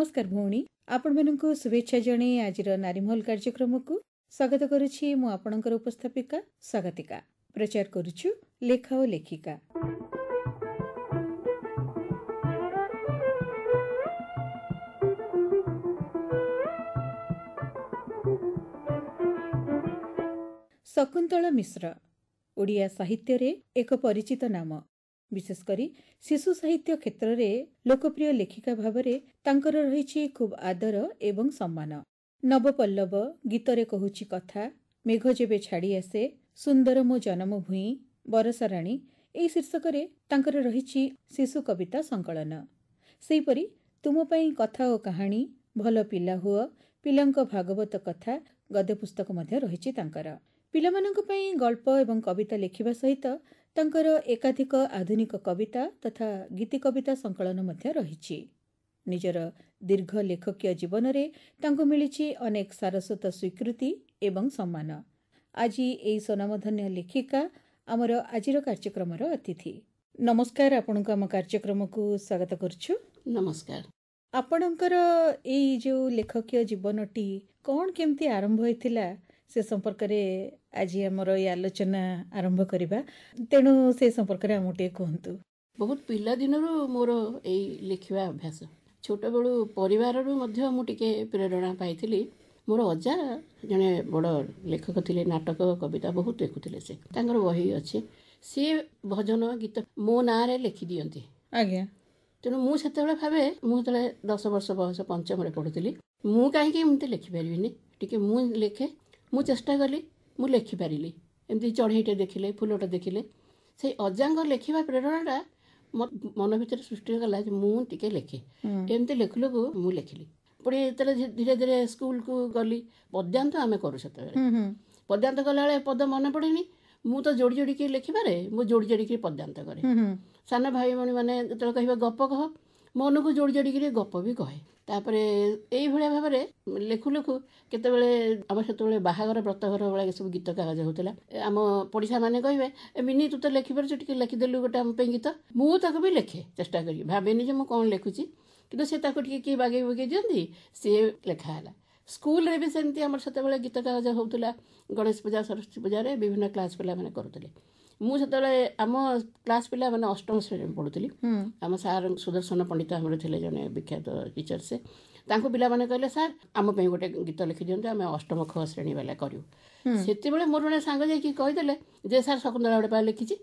ନମସ୍କାର ଭଉଣୀ। ଆପଣମାନଙ୍କୁ ଶୁଭେଚ୍ଛା ଜଣାଇ ଆଜିର ନାରୀମହଲ କାର୍ଯ୍ୟକ୍ରମକୁ ସ୍ୱାଗତ କରୁଛି ମୁଁ ଆପଣଙ୍କର ଉପସ୍ଥାପିକା ସ୍ୱାଗତିକା। ପ୍ରଚାର କରୁଛୁ ଲେଖା ଓ ଲେଖିକା। ଶକୁନ୍ତଳା ମିଶ୍ର ଓଡ଼ିଆ ସାହିତ୍ୟରେ ଏକ ପରିଚିତ ନାମ। ବିଶେଷ କରି ଶିଶୁ ସାହିତ୍ୟ କ୍ଷେତ୍ରରେ ଲୋକପ୍ରିୟ ଲେଖିକା ଭାବରେ ତାଙ୍କର ରହିଛି ଖୁବ୍ ଆଦର ଏବଂ ସମ୍ମାନ। ନବପଲ୍ଲବ ଗୀତରେ କହୁଛି କଥା ମେଘ ଯେବେ ଛାଡ଼ି ଆସେ ସୁନ୍ଦର ମୋ ଜନମ ଭୂଇଁ ବରଷାରାଣୀ ଏହି ଶୀର୍ଷକରେ ତାଙ୍କର ରହିଛି ଶିଶୁ କବିତା ସଂକଳନ। ସେହିପରି ତୁମ ପାଇଁ କଥା ଓ କାହାଣୀ ଭଲ ପିଲା ହୁଅ ପିଲାଙ୍କ ଭାଗବତ କଥା ଗଦ୍ୟ ପୁସ୍ତକ ମଧ୍ୟ ରହିଛି ତାଙ୍କର। ପିଲାମାନଙ୍କ ପାଇଁ ଗଳ୍ପ ଏବଂ କବିତା ଲେଖିବା ସହିତ ତାଙ୍କର ଏକାଧିକ ଆଧୁନିକ କବିତା ତଥା ଗୀତି କବିତା ସଂକଳନ ମଧ୍ୟ ରହିଛି। ନିଜର ଦୀର୍ଘ ଲେଖକୀୟ ଜୀବନରେ ତାଙ୍କୁ ମିଳିଛି ଅନେକ ସାରସ୍ୱତ ସ୍ୱୀକୃତି ଏବଂ ସମ୍ମାନ। ଆଜି ଏହି ସ୍ୱନାମଧନ୍ୟ ଲେଖିକା ଆମର ଆଜିର କାର୍ଯ୍ୟକ୍ରମର ଅତିଥି। ନମସ୍କାର ଆପଣଙ୍କୁ ଆମ କାର୍ଯ୍ୟକ୍ରମକୁ ସ୍ୱାଗତ କରୁଛୁ। ନମସ୍କାର। ଆପଣଙ୍କର ଏଇ ଯେଉଁ ଲେଖକୀୟ ଜୀବନଟି କ'ଣ କେମିତି ଆରମ୍ଭ ହୋଇଥିଲା ସେ ସମ୍ପର୍କରେ ଆଜି ଆମର ଏଇ ଆଲୋଚନା ଆରମ୍ଭ କରିବା। ତେଣୁ ସେ ସମ୍ପର୍କରେ ଆମକୁ ଟିକେ କୁହନ୍ତୁ। ବହୁତ ପିଲାଦିନରୁ ମୋର ଏଇ ଲେଖିବା ଅଭ୍ୟାସ। ଛୋଟବେଳୁ ପରିବାରରୁ ମଧ୍ୟ ମୁଁ ଟିକେ ପ୍ରେରଣା ପାଇଥିଲି। ମୋର ଅଜା ଜଣେ ବଡ଼ ଲେଖକ ଥିଲେ ନାଟକ କବିତା ବହୁତ ଲେଖୁଥିଲେ ସେ। ତାଙ୍କର ବହି ଅଛି। ସିଏ ଭଜନ ଗୀତ ମୋ ନାଁରେ ଲେଖିଦିଅନ୍ତି ଆଜ୍ଞା। ତେଣୁ ମୁଁ ସେତେବେଳେ ଭାବେ ମୁଁ ଯେତେବେଳେ ଦଶ ବର୍ଷ ବୟସ ପଞ୍ଚମରେ ପଢ଼ୁଥିଲି ମୁଁ କାହିଁକି ଏମିତି ଲେଖିପାରିବିନି? ଟିକେ ମୁଁ ଲେଖେ ମୁଁ ଚେଷ୍ଟା କଲି ମୁଁ ଲେଖିପାରିଲି ଏମିତି ଚଢ଼େଇଟେ ଦେଖିଲେ ଫୁଲଟେ ଦେଖିଲେ। ସେଇ ଅଜାଙ୍କ ଲେଖିବା ପ୍ରେରଣାଟା ମୋ ମନ ଭିତରେ ସୃଷ୍ଟି କଲା ଯେ ମୁଁ ଟିକେ ଲେଖେ। ଏମିତି ଲେଖୁ ଲେଖୁ ମୁଁ ଲେଖିଲି। ପୁଣି ଯେତେବେଳେ ଧୀରେ ଧୀରେ ସ୍କୁଲକୁ ଗଲି ପଦ୍ୟାନ୍ତ ଆମେ କରୁ ସେତେବେଳେ। ପଦ୍ୟାନ୍ତ କଲାବେଳେ ପଦ ମନେ ପଡ଼େନି ମୁଁ ତ ଯୋଡ଼ି ଯୋଡ଼ିକି ଲେଖିପାରେ ମୁଁ ଯୋଡ଼ି ଯୋଡ଼ିକି ପଦ୍ୟାନ୍ତ କରେ। ସାନ ଭାଇ ଭଉଣୀ ମାନେ ଯେତେବେଳେ କହିବେ ଗପ କହ ମନକୁ ଯୋଡ଼ି ଯୋଡ଼ିକିରି ଗପ ବି କହେ। ତାପରେ ଏଇଭଳିଆ ଭାବରେ ଲେଖୁ ଲେଖୁ କେତେବେଳେ ଆମର ସେତେବେଳେ ବାହାଘର ବ୍ରତଘର ଭଳିଆ ସବୁ ଗୀତ କାଗଜ ହେଉଥିଲା। ଆମ ପଡ଼ିଶା ମାନେ କହିବେ ଏ ମିନି ତୁ ତ ଲେଖିପାରୁଛୁ ଟିକେ ଲେଖିଦେଲୁ ଗୋଟେ ଆମ ପାଇଁ ଗୀତ। ମୁଁ ତାକୁ ବି ଲେଖେ ଚେଷ୍ଟା କରି ଭାବେନି ଯେ ମୁଁ କ'ଣ ଲେଖୁଛି। କିନ୍ତୁ ସେ ତାକୁ ଟିକେ କିଏ ବାଗେଇ ବଗେଇ ଦିଅନ୍ତି ସିଏ ଲେଖା ହେଲା। ସ୍କୁଲରେ ବି ସେମିତି ଆମର ସେତେବେଳେ ଗୀତ କାଗଜ ହେଉଥିଲା। ଗଣେଶ ପୂଜା ସରସ୍ୱତୀ ପୂଜାରେ ବିଭିନ୍ନ କ୍ଲାସ୍ ପିଲାମାନେ କରୁଥିଲେ। ମୁଁ ସେତେବେଳେ ଆମ କ୍ଲାସ୍ ପିଲାମାନେ ଅଷ୍ଟମ ଶ୍ରେଣୀରେ ପଢ଼ୁଥିଲି। ଆମ ସାର୍ ସୁଦର୍ଶନ ପଣ୍ଡିତ ଆମର ଥିଲେ ଜଣେ ବିଖ୍ୟାତ ଟିଚର ସେ। ତାଙ୍କୁ ପିଲାମାନେ କହିଲେ ସାର୍ ଆମ ପାଇଁ ଗୋଟେ ଗୀତ ଲେଖିଦିଅନ୍ତୁ ଆମେ ଅଷ୍ଟମ ଖ ଶ୍ରେଣୀ ବାଲା କରିବୁ। ସେତେବେଳେ ମୋର ଜଣେ ସାଙ୍ଗ ଯାଇକି କହିଦେଲେ ଯେ ସାର୍ ଶକୁନ୍ତଳା ଗୋଟେ ପା ଲେଖିଛି।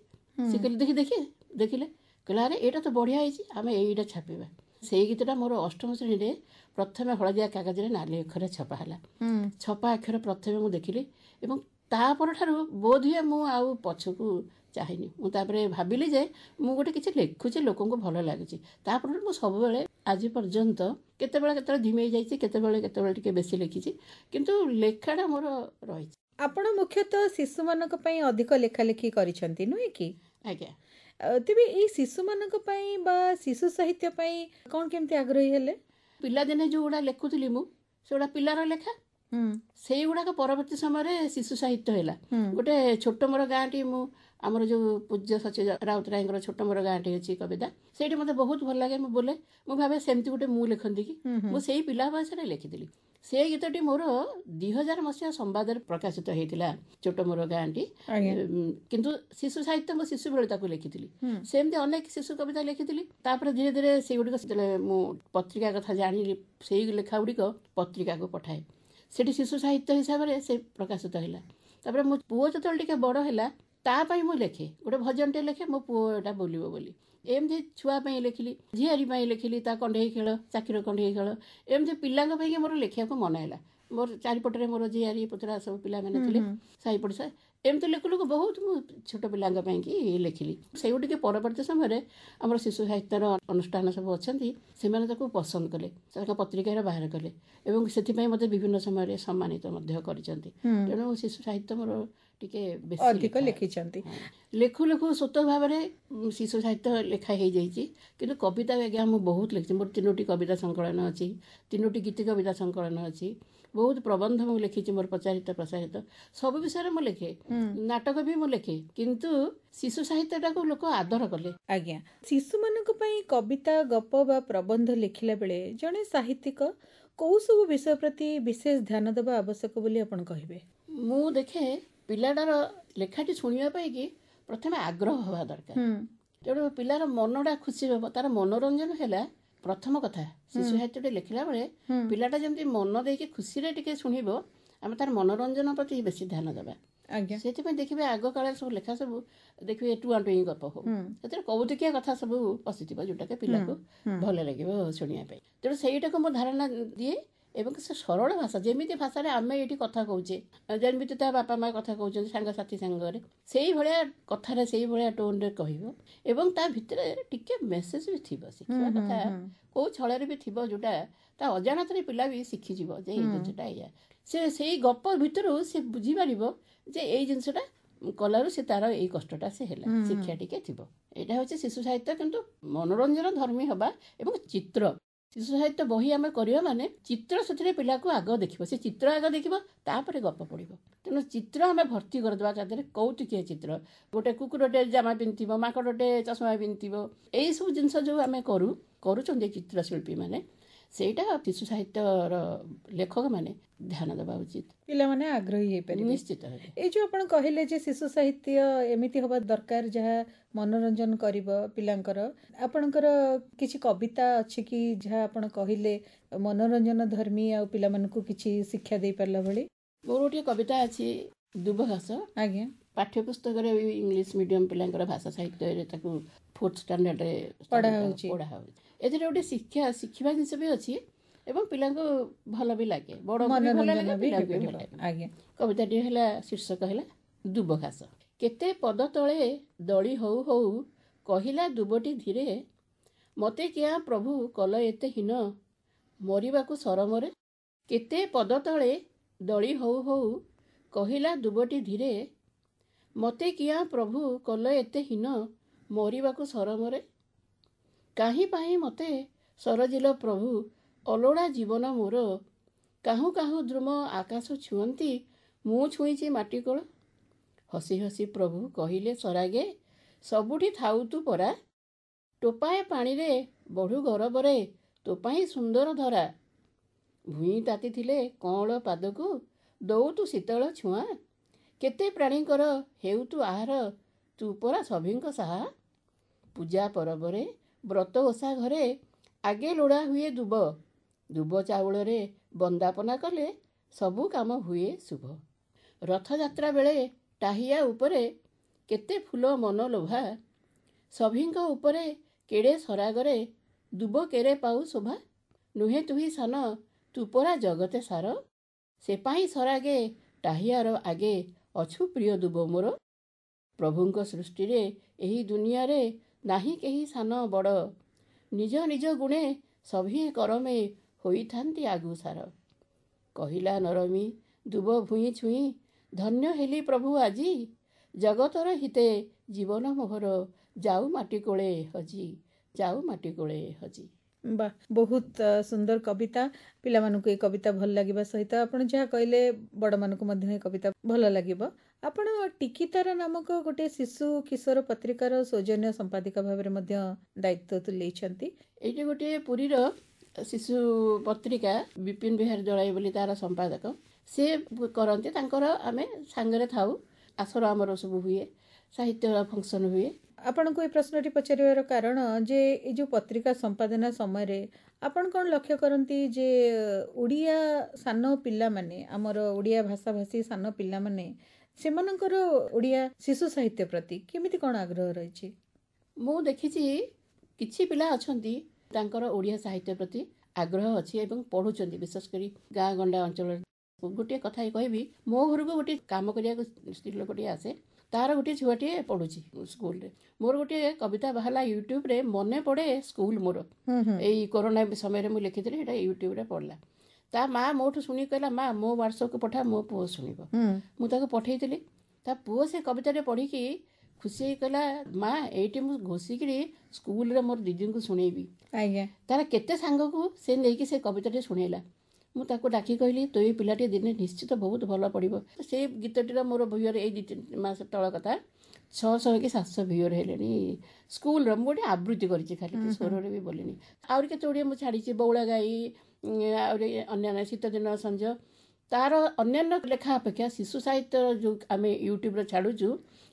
ସେ କହିଲେ ଦେଖି ଦେଖି ଦେଖିଲେ। କହିଲେ ଆରେ ଏଇଟା ତ ବଢ଼ିଆ ହେଇଛି ଆମେ ଏଇଟା ଛାପିବା। ସେଇ ଗୀତଟା ମୋର ଅଷ୍ଟମ ଶ୍ରେଣୀରେ ପ୍ରଥମେ ହଳଦିଆ କାଗଜରେ ନାଲି ଅକ୍ଷରରେ ଛପା ହେଲା। ଛପା ଅକ୍ଷର ପ୍ରଥମେ ମୁଁ ଦେଖିଲି ଏବଂ ତାପରଠାରୁ ବୋଧହୁଏ ମୁଁ ଆଉ ପଛକୁ ଚାହିଁନି। ମୁଁ ତାପରେ ଭାବିଲି ଯେ ମୁଁ ଗୋଟେ କିଛି ଲେଖୁଛି ଲୋକଙ୍କୁ ଭଲ ଲାଗୁଛି। ତାପରେ ମୁଁ ସବୁବେଳେ ଆଜି ପର୍ଯ୍ୟନ୍ତ କେତେବେଳେ କେତେବେଳେ ଧିମେଇ ଯାଇଛି କେତେବେଳେ କେତେବେଳେ ଟିକେ ବେଶୀ ଲେଖିଛି କିନ୍ତୁ ଲେଖାଟା ମୋର ରହିଛି। ଆପଣ ମୁଖ୍ୟତଃ ଶିଶୁମାନଙ୍କ ପାଇଁ ଅଧିକ ଲେଖାଲେଖି କରିଛନ୍ତି ନୁହେଁ କି? ଆଜ୍ଞା। ତେବେ ଏଇ ଶିଶୁମାନଙ୍କ ପାଇଁ ବା ଶିଶୁ ସାହିତ୍ୟ ପାଇଁ କ'ଣ କେମିତି ଆଗ୍ରହୀ ହେଲେ? ପିଲାଦିନେ ଯେଉଁଗୁଡ଼ା ଲେଖୁଥିଲି ମୁଁ ସେଗୁଡ଼ା ପିଲାର ଲେଖା ସେଇଗୁଡ଼ାକ ପରବର୍ତ୍ତୀ ସମୟରେ ଶିଶୁ ସାହିତ୍ୟ ହେଲା। ଗୋଟେ ଛୋଟ ମୋର ଗାଁଟି ମୁଁ ଆମର ଯେଉଁ ପୂଜ୍ୟ ସଚିବ ରାଉତରାୟଙ୍କର ଛୋଟ ମୋର ଗାଁଟି ଅଛି କବିତା ସେଇଠି ମୋତେ ବହୁତ ଭଲ ଲାଗେ ମୁଁ ବୋଲେ ମୁଁ ଭାବେ ସେମିତି ଗୋଟେ ମୁଁ ଲେଖନ୍ତି କି? ମୁଁ ସେଇ ପିଲା ବୟସରେ ଲେଖିଥିଲି। ସେ ଗୀତଟି ମୋର ଦୁଇ ହଜାର ମସିହା ସମ୍ବାଦରେ ପ୍ରକାଶିତ ହେଇଥିଲା ଛୋଟ ମୋର ଗାଁଟି। କିନ୍ତୁ ଶିଶୁ ସାହିତ୍ୟ ମୁଁ ଶିଶୁ ବେଳେ ତାକୁ ଲେଖିଥିଲି। ସେମିତି ଅନେକ ଶିଶୁ କବିତା ଲେଖିଥିଲି। ତାପରେ ଧୀରେ ଧୀରେ ସେଇଗୁଡ଼ିକ ସେତେବେଳେ ମୁଁ ପତ୍ରିକା କଥା ଜାଣିଲି ସେଇ ଲେଖା ଗୁଡ଼ିକ ପତ୍ରିକାକୁ ପଠାଏ। ସେଠି ଶିଶୁ ସାହିତ୍ୟ ହିସାବରେ ସେ ପ୍ରକାଶିତ ହେଲା ତାପରେ ମୋ ପୁଅ ଯେତେବେଳେ ଟିକେ ବଡ଼ ହେଲା ତା ପାଇଁ ମୁଁ ଲେଖେ। ଗୋଟେ ଭଜନଟେ ଲେଖେ ମୋ ପୁଅ ଏଟା ବୋଲିବ ବୋଲି। ଏମିତି ଛୁଆ ପାଇଁ ଲେଖିଲି ଝିଆରୀ ପାଇଁ ଲେଖିଲି ତା କଣ୍ଢେଇ ଖେଳ ଚାକିର କଣ୍ଢେଇ ଖେଳ। ଏମିତି ପିଲାଙ୍କ ପାଇଁକି ମୋର ଲେଖିବାକୁ ମନ ହେଲା। ମୋର ଚାରିପଟରେ ମୋର ଝିଆରୀ ପୁତୁରା ସବୁ ପିଲାମାନେ ଥିଲେ। ସାହି ପଡ଼ିଶା ଏମିତି ଲେଖୁ ଲେଖୁ ବହୁତ ମୁଁ ଛୋଟ ପିଲାଙ୍କ ପାଇଁକି ଲେଖିଲି। ସେଇଗୁଡ଼ିକ ପରବର୍ତ୍ତୀ ସମୟରେ ଆମର ଶିଶୁ ସାହିତ୍ୟର ଅନୁଷ୍ଠାନ ସବୁ ଅଛନ୍ତି ସେମାନେ ତାକୁ ପସନ୍ଦ କଲେ ତାଙ୍କ ପତ୍ରିକାରେ ବାହାର କଲେ ଏବଂ ସେଥିପାଇଁ ମୋତେ ବିଭିନ୍ନ ସମୟରେ ସମ୍ମାନିତ ମଧ୍ୟ କରିଛନ୍ତି। ତେଣୁ ଶିଶୁ ସାହିତ୍ୟ ମୋର ଟିକେ ବେଶୀ ଅଧିକ ଲେଖା। ଲେଖିଛନ୍ତି। ଲେଖୁ ଲେଖୁ ସ୍ୱତଃ ଭାବରେ ଶିଶୁ ସାହିତ୍ୟ ଲେଖା ହେଇଯାଇଛି। କିନ୍ତୁ କବିତା ଆଜ୍ଞା ମୁଁ ବହୁତ ଲେଖିଛି। ମୋର ତିନୋଟି କବିତା ସଂକଳନ ଅଛି। ତିନୋଟି ଗୀତି କବିତା ସଂକଳନ ଅଛି। ବହୁତ ପ୍ରବନ୍ଧ ମୁଁ ଲେଖିଛି ମୋର ପ୍ରଚାରିତ ପ୍ରସାରିତ। ସବୁ ବିଷୟରେ ମୁଁ ଲେଖେ। ନାଟକ ବି ମୁଁ ଲେଖେ। କିନ୍ତୁ ଶିଶୁ ସାହିତ୍ୟଟାକୁ ଲୋକ ଆଦର କଲେ। ଆଜ୍ଞା। ଶିଶୁମାନଙ୍କ ପାଇଁ କବିତା ଗପ ବା ପ୍ରବନ୍ଧ ଲେଖିଲା ବେଳେ ଜଣେ ସାହିତ୍ୟିକ କୋଉ ସବୁ ବିଷୟ ପ୍ରତି ବିଶେଷ ଧ୍ୟାନ ଦେବା ଆବଶ୍ୟକ ବୋଲି ଆପଣ କହିବେ? ମୁଁ ଦେଖେ ପିଲାଟାର ଲେଖାଟି ଶୁଣିବା ପାଇଁ କି ପ୍ରଥମେ ଆଗ୍ରହ ହେବା ଦରକାର। ହୁଁ। ତେଣୁ ପିଲାର ମନଟା ଖୁସି ହେବ ତାର ମନୋରଞ୍ଜନ ହେଲା ପ୍ରଥମ କଥା। ଶିଶୁ ସାହିତ୍ୟଟେ ଲେଖିଲା ବେଳେ ହୁଁ। ପିଲାଟା ଯେମିତି ମନ ଦେଇକି ଖୁସିରେ ଟିକେ ଶୁଣିବ ଆମେ ତାର ମନୋରଞ୍ଜନ ପ୍ରତି ବେଶୀ ଧ୍ୟାନ ଦେବା। ଆଜ୍ଞା। ସେଥିପାଇଁ ଦେଖିବେ ଆଗ କାଳରେ ସବୁ ଲେଖା ସବୁ ଦେଖିବେ ଟୁଆଁ ଟୁଇଁ ଗପ ହଉ। ହୁଁ। ସେଥିରେ କୌତୁକିଆ କଥା ସବୁ ପଶିଥିବ ଯୋଉଟାକି ପିଲାକୁ ହୁଁ। ଭଲ ଲାଗିବ ଶୁଣିବା ପାଇଁ। ତେଣୁ ସେଇଟାକୁ ମୁଁ ଧାରଣା ଦିଏ ଏବଂ ସେ ସରଳ ଭାଷା ଯେମିତି ଭାଷାରେ ଆମେ ଏଇଠି କଥା କହୁଛେ ଯେମିତି ତା ବାପା ମା କଥା କହୁଛନ୍ତି ସାଙ୍ଗସାଥି ସାଙ୍ଗରେ ସେଇଭଳିଆ କଥାରେ ସେଇଭଳିଆ ଟୋନ୍ରେ କହିବ ଏବଂ ତା ଭିତରେ ଟିକେ ମେସେଜ ବି ଥିବ ଶିଖିବା କଥା। କୋଉ ଛଳରେ ବି ଥିବ ଯୋଉଟା ତା ଅଜାଣତରେ ପିଲା ବି ଶିଖିଯିବ ଯେ ଏଇ ଜିନିଷଟା ଏଇଆ। ସେ ସେଇ ଗପ ଭିତରୁ ସେ ବୁଝିପାରିବ ଯେ ଏଇ ଜିନିଷଟା କଲାରୁ ସେ ତାର ଏଇ କଷ୍ଟଟା ସେ ହେଲା ଶିକ୍ଷା ଟିକେ ଥିବ। ଏଇଟା ହେଉଛି ଶିଶୁ ସାହିତ୍ୟ କିନ୍ତୁ ମନୋରଞ୍ଜନ ଧର୍ମୀ ହେବା ଏବଂ ଚିତ୍ର। ଶିଶୁ ସାହିତ୍ୟ ବହି ଆମେ କରିବା ମାନେ ଚିତ୍ର ସେଥିରେ ପିଲାକୁ ଆଗ ଦେଖିବ। ସେ ଚିତ୍ର ଆଗ ଦେଖିବ ତାପରେ ଗପ ପଡ଼ିବ ତେଣୁ ଚିତ୍ର ଆମେ ଭର୍ତ୍ତି କରିଦେବା ତା ଦେହରେ କୌତୁକିଆ ଚିତ୍ର। ଗୋଟେ କୁକୁରଟେ ଜାମା ପିନ୍ଧିଥିବ ମାଙ୍କଡ଼ଟେ ଚଷମା ପିନ୍ଧିଥିବ ଏଇସବୁ ଜିନିଷ ଯେଉଁ ଆମେ କରୁ କରୁଛନ୍ତି ଚିତ୍ରଶିଳ୍ପୀମାନେ ସେଇଟା ଶିଶୁ ସାହିତ୍ୟର ଲେଖକମାନେ ଧ୍ୟାନ ଦେବା ଉଚିତ। ପିଲାମାନେ ଆଗ୍ରହୀ ହେଇପାରିବେ। ନିଶ୍ଚିତ ଭାବେ। ଏଇ ଯୋଉ ଆପଣ କହିଲେ ଯେ ଶିଶୁ ସାହିତ୍ୟ ଏମିତି ହବା ଦରକାର ଯାହା ମନୋରଞ୍ଜନ କରିବ ପିଲାଙ୍କର ଆପଣଙ୍କର କିଛି କବିତା ଅଛି କି ଯାହା ଆପଣ କହିଲେ ମନୋରଞ୍ଜନ ଧର୍ମୀ ଆଉ ପିଲାମାନଙ୍କୁ କିଛି ଶିକ୍ଷା ଦେଇପାରିଲା ଭଳି? ମୋର ଗୋଟିଏ କବିତା ଅଛି ଦୁବଘାସ। ଆଜ୍ଞା। ପାଠ୍ୟପୁସ୍ତକରେ ବି ଇଂଲିଶ ମିଡ଼ିୟମ ପିଲାଙ୍କର ଭାଷା ସାହିତ୍ୟରେ ତାକୁ ଫୋର୍ଥ ଷ୍ଟାଣ୍ଡାର୍ଡ଼ରେ ପଢ଼ା ହଉଛି। ପଢ଼ା ହେଉଛି। ଏଥିରେ ଗୋଟେ ଶିକ୍ଷା ଶିଖିବା ଜିନିଷ ବି ଅଛି ଏବଂ ପିଲାଙ୍କୁ ଭଲ ବି ଲାଗେ। ବଡ଼ ଭଲ ଲାଗେ ଆଜ୍ଞା। କବିତାଟି ହେଲା ଶୀର୍ଷକ ହେଲା ଦୁବଘାସ। କେତେ ପଦ ତଳେ ଦଳି ହଉ ହଉ କହିଲା ଦୁବଟି ଧୀରେ ମତେ କିଆଁ ପ୍ରଭୁ କଲ ଏତେ ହୀନ ମରିବାକୁ ସରମରେ। କେତେ ପଦ ତଳେ ଦଳି ହଉ ହଉ କହିଲା ଦୁବଟି ଧୀରେ ମତେ କିଆଁ ପ୍ରଭୁ କଲ ଏତେ ହୀନ ମରିବାକୁ ସରମରେ। କାହିଁ ପାଇଁ ମତେ ସରଜିଲ ପ୍ରଭୁ ଅଲୋଡ଼ା ଜୀବନ ମୋର? କାହୁଁ କାହୁଁ ଦ୍ରୁମ ଆକାଶ ଛୁଅନ୍ତି ମୁଁ ଛୁଇଁଛି ମାଟି କୋଳ। ହସି ହସି ପ୍ରଭୁ କହିଲେ ସରାଗେ ସବୁଠି ଥାଉ ତୁ ପରା। ଟୋପାଏ ପାଣିରେ ବଢ଼ୁ ଗରବରେ ତୋ ପାଇଁ ସୁନ୍ଦର ଧରା। ଭୁଇଁ ତାତିଥିଲେ କଅଁଳ ପାଦକୁ ଦଉ ତୁ ଶୀତଳ ଛୁଆଁ। କେତେ ପ୍ରାଣୀଙ୍କର ହେଉ ତୁ ଆହାର ତୁ ପରା ସଭିଙ୍କ ସାହା। ପୂଜା ପର୍ବରେ ବ୍ରତ ଓଷା ଘରେ ଆଗେ ଲୋଡ଼ା ହୁଏ ଦୁବ। ଦୁବ ଚାଉଳରେ ବନ୍ଦାପନା କଲେ ସବୁ କାମ ହୁଏ ଶୁଭ। ରଥଯାତ୍ରା ବେଳେ ଟାହିଆ ଉପରେ କେତେ ଫୁଲ ମନ ଲୋଭା ସଭିଙ୍କ ଉପରେ କେଡ଼େ ସରାଗରେ ଦୁବ କେରେ ପାଉ ଶୋଭା। ନୁହେଁ ତୁହି ସାନ ତୁ ପରା ଜଗତେ ସାର। ସେ ପାଇଁ ସରାଗେ ଟାହିଆର ଆଗେ ଅଛୁ ପ୍ରିୟ ଦୁବ ମୋର। ପ୍ରଭୁଙ୍କ ସୃଷ୍ଟିରେ ଏହି ଦୁନିଆରେ ନାହିଁ କେହି ସାନ ବଡ଼ ନିଜ ନିଜ ଗୁଣେ ସଭିଏ କରମେ ହୋଇଥାନ୍ତି ଆଗୁ ସାର କହିଲା ନରମୀ ଦୁବ ଭୁଇଁ ଛୁଇଁ ଧନ୍ୟ ହେଲି ପ୍ରଭୁ ଆଜି ଜଗତର ହିତେ ଜୀବନ ମୋହର ଯାଉ ମାଟି କୋଳେ ହଜି ଯାଉ ମାଟି କୋଳେ ହଜି ବା ବହୁତ ଅ, ସୁନ୍ଦର କବିତା ପିଲାମାନଙ୍କୁ ଏଇ କବିତା ଭଲ ଲାଗିବା ସହିତ ଆପଣ ଯାହା କହିଲେ ବଡ଼ମାନଙ୍କୁ ମଧ୍ୟ ଏ କବିତା ଭଲ ଲାଗିବ ଆପଣ ଟିକିତାରା ନାମକ ଗୋଟେ ଶିଶୁ କିଶୋର ପତ୍ରିକାର ସୌଜନ୍ୟ ସମ୍ପାଦିକା ଭାବରେ ମଧ୍ୟ ଦାୟିତ୍ୱ ତୁଲେଇଛନ୍ତି। ଏଇଠି ଗୋଟିଏ ପୁରୀର ଶିଶୁ ପତ୍ରିକା ବିପିନ ବିହାରୀ ଦଳାଇ ବୋଲି ତାର ସମ୍ପାଦକ। ସେ କରନ୍ତି ତାଙ୍କର ଆମେ ସାଙ୍ଗରେ ଥାଉ ଆସର ଆମର ସବୁ ହୁଏ ସାହିତ୍ୟ ଫଙ୍କସନ୍ ହୁଏ। ଆପଣଙ୍କୁ ଏ ପ୍ରଶ୍ନଟି ପଚାରିବାର କାରଣ ଯେ ଏଇ ଯେଉଁ ପତ୍ରିକା ସମ୍ପାଦନା ସମୟରେ ଆପଣ କ'ଣ ଲକ୍ଷ୍ୟ କରନ୍ତି ଯେ ଓଡ଼ିଆ ସାନ ପିଲାମାନେ ଆମର ଓଡ଼ିଆ ଭାଷାଭାଷୀ ସାନ ପିଲାମାନେ ସେମାନଙ୍କର ଓଡ଼ିଆ ଶିଶୁ ସାହିତ୍ୟ ପ୍ରତି କେମିତି କ'ଣ ଆଗ୍ରହ ରହିଛି? ମୁଁ ଦେଖିଛି କିଛି ପିଲା ଅଛନ୍ତି ତାଙ୍କର ଓଡ଼ିଆ ସାହିତ୍ୟ ପ୍ରତି ଆଗ୍ରହ ଅଛି ଏବଂ ପଢ଼ୁଛନ୍ତି ବିଶେଷ କରି ଗାଁ ଗଣ୍ଡା ଅଞ୍ଚଳରେ। ଗୋଟିଏ କଥା କହିବି ମୋ ଘରକୁ ଗୋଟିଏ କାମ କରିବାକୁ ସ୍ତ୍ରୀ ଲୋକଟିଏ ଆସେ ତାର ଗୋଟିଏ ଛୁଆଟିଏ ପଢ଼ୁଛି ସ୍କୁଲରେ। ମୋର ଗୋଟିଏ କବିତା ବାହାରିଲା ୟୁଟ୍ୟୁବରେ ମନେ ପଡ଼େ ସ୍କୁଲ ମୋର। ଏଇ କରୋନା ସମୟରେ ମୁଁ ଲେଖିଥିଲି ସେଇଟା ୟୁଟ୍ୟୁବରେ ପଡ଼ିଲା ତା ମା ମୋଠୁ ଶୁଣିକି କହିଲା ମା ମୋ ହ୍ୱାଟ୍ସଆପ୍କୁ ପଠା ମୋ ପୁଅ ଶୁଣିବ। ହୁଁ। ମୁଁ ତାକୁ ପଠେଇଥିଲି। ତା ପୁଅ ସେ କବିତାଟେ ପଢ଼ିକି ଖୁସି ହେଇ କହିଲା ମା ଏଇଠି ମୁଁ ଘୋଷିକିରି ସ୍କୁଲରେ ମୋର ଦିଦିଙ୍କୁ ଶୁଣେଇବି। ଆଜ୍ଞା। ତାର କେତେ ସାଙ୍ଗକୁ ସେ ନେଇକି ସେ କବିତାଟି ଶୁଣେଇଲା। ମୁଁ ତାକୁ ଡାକି କହିଲି ତୁ ଏଇ ପିଲାଟି ଦିନେ ନିଶ୍ଚିତ ବହୁତ ଭଲ ପଢ଼ିବ। ସେ ଗୀତଟିର ମୋର ଭିଓର ଏଇ ଦୁଇ ତିନି ମାସ ତଳ କଥା ଛଅଶହ କି ସାତଶହ ଭିଓର ହେଲେଣି। ସ୍କୁଲର ମୁଁ ଗୋଟେ ଆବୃତ୍ତି କରିଛି ଖାଲି ସ୍ୱରରେ ବି ବୋଲିନି। ଆହୁରି କେତେ ଗୁଡ଼ିଏ ମୁଁ ଛାଡ଼ିଛି ବଉଳା ଗାଈ ଉଁ, ଆହୁରି ଅନ୍ୟାନ୍ୟ ଶୀତଦିନ ସଞ୍ଜ ତାର ଅନ୍ୟାନ୍ୟ ଲେଖା ଅପେକ୍ଷା ଶିଶୁ ସାହିତ୍ୟ ଯେଉଁ ଆମେ ୟୁଟ୍ୟୁବରେ ଛାଡ଼ୁଛୁ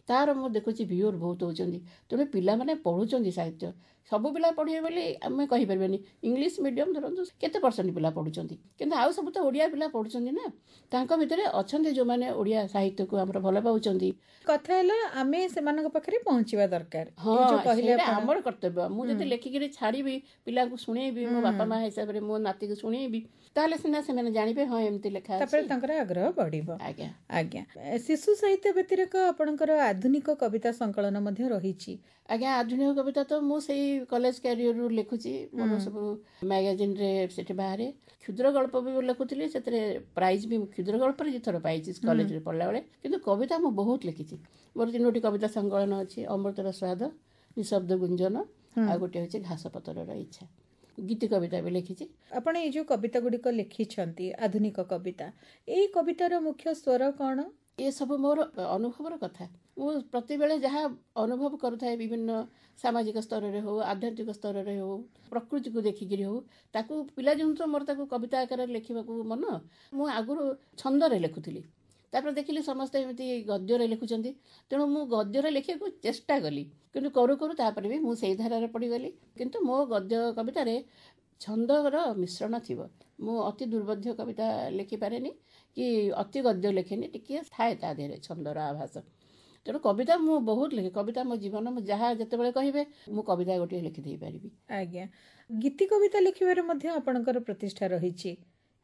ତାର ମୁଁ ଦେଖୁଛି ଭିଓର ବହୁତ ହେଉଛନ୍ତି। ତେଣୁ ପିଲାମାନେ ପଢ଼ୁଛନ୍ତି ସାହିତ୍ୟ। ସବୁ ପିଲା ପଢ଼ିବେ ବୋଲି ଆମେ କହିପାରିବାନି। ଇଂଲିଶ ମିଡ଼ିୟମ ଧରନ୍ତୁ କେତେ ପରସେଣ୍ଟ ପିଲା ପଢ଼ୁଛନ୍ତି? କିନ୍ତୁ ଆଉ ସବୁ ତ ଓଡ଼ିଆ ପିଲା ପଢ଼ୁଛନ୍ତି ନା। ତାଙ୍କ ଭିତରେ ଅଛନ୍ତି ଯେଉଁମାନେ ଓଡ଼ିଆ ସାହିତ୍ୟକୁ ଆମର ଭଲ ପାଉଛନ୍ତି। କଥା ହେଲା ଆମେ ସେମାନଙ୍କ ପାଖରେ ପହଞ୍ଚିବା ଦରକାର। ହଁ ଏଇ ଯୋଉ କହିଲେ ସେଇଟା ଆପଣ। ଆମର କର୍ତ୍ତବ୍ୟ। ମୁଁ ଯଦି ଲେଖିକିରି ଛାଡ଼ିବି ପିଲାଙ୍କୁ ଶୁଣେଇବି ମୋ ବାପା ମା ହିସାବରେ ମୋ ନାତିକୁ ଶୁଣେଇବି ତାହେଲେ ସିନା ସେମାନେ ଜାଣିବେ ହଁ ଏମିତି ଲେଖା ତାପରେ ଅଛି ତାଙ୍କର ଆଗ୍ରହ ବଢିବ। ଆଜ୍ଞା। ଆଜ୍ଞା। ଏ, ଶିଶୁ ସାହିତ୍ୟ ବ୍ୟତିରେକ ଆପଣଙ୍କର ଆଧୁନିକ କବିତା ସଂକଳନ ମଧ୍ୟ ରହିଛି। ଆଜ୍ଞା ଆଧୁନିକ କବିତା ତ ମୁଁ ସେଇ କଲେଜ କ୍ୟାରିୟରରୁ ଲେଖୁଛି। ମୋର ସବୁ ମ୍ୟାଗାଜିନରେ ସେଠି ବାହାରେ। କ୍ଷୁଦ୍ର ଗଳ୍ପ ବି ଲେଖୁଥିଲି ସେଥିରେ ପ୍ରାଇଜ୍ ବି କ୍ଷୁଦ୍ର ଗଳ୍ପରେ ଦୁଇଥର ପାଇଛି କଲେଜରେ ପଢ଼ିଲା ବେଳେ। କିନ୍ତୁ କବିତା ମୁଁ ବହୁତ ଲେଖିଛି। ମୋର ତିନୋଟି କବିତା ସଂକଳନ ଅଛି ଅମୃତର ସ୍ୱାଦ ନିଶବ୍ଦ ଗୁଞ୍ଜନ ଆଉ ଗୋଟେ ହେଉଛି ଘାସ ପତରର ଇଚ୍ଛା। ଗୀତି କବିତା ବି ଲେଖିଛି। ଆପଣ ଏଇ ଯୋଉ କବିତା ଗୁଡିକ ଲେଖିଛନ୍ତି ଆଧୁନିକ କବିତା ଏଇ କବିତାର ମୁଖ୍ୟ ସ୍ୱର କଣ? ଏସବୁ ମୋର ଅନୁଭବର କଥା। ମୁଁ ପ୍ରତିବେଳେ ଯାହା ଅନୁଭବ କରୁଥାଏ ବିଭିନ୍ନ ସାମାଜିକ ସ୍ତରରେ ହେଉ ଆଧ୍ୟାତ୍ମିକ ସ୍ତରରେ ହେଉ ପ୍ରକୃତିକୁ ଦେଖିକିରି ହେଉ ତାକୁ ପିଲା ଯେହେତୁ ମୋର ତାକୁ କବିତା ଆକାରରେ ଲେଖିବାକୁ ମନ। ମୁଁ ଆଗରୁ ଛନ୍ଦରେ ଲେଖୁଥିଲି। ତାପରେ ଦେଖିଲି ସମସ୍ତେ ଏମିତି ଗଦ୍ୟରେ ଲେଖୁଛନ୍ତି। ତେଣୁ ମୁଁ ଗଦ୍ୟରେ ଲେଖିବାକୁ ଚେଷ୍ଟା କଲି। କିନ୍ତୁ କରୁ କରୁ ତାପରେ ବି ମୁଁ ସେଇ ଧାରାରେ ପଡ଼ିଗଲି। କିନ୍ତୁ ମୋ ଗଦ୍ୟ କବିତାରେ ଛନ୍ଦର ମିଶ୍ରଣ ଥିବ। ମୁଁ ଅତି ଦୁର୍ବୋଧ୍ୟ କବିତା ଲେଖିପାରେନି କି ଅତି ଗଦ୍ୟ ଲେଖେନି ଟିକିଏ ଥାଏ ତା ଦେହରେ ଛନ୍ଦର ଆଭାସ। ତେଣୁ କବିତା ମୁଁ ବହୁତ ଲେଖେ। କବିତା ମୋ ଜୀବନ ମୁଁ ଯାହା ଯେତେବେଳେ କହିବେ ମୁଁ କବିତା ଗୋଟିଏ ଲେଖିଦେଇ ପାରିବି। ଆଜ୍ଞା। ଗୀତି କବିତା ଲେଖିବାରେ ମଧ୍ୟ ଆପଣଙ୍କର ପ୍ରତିଷ୍ଠା ରହିଛି।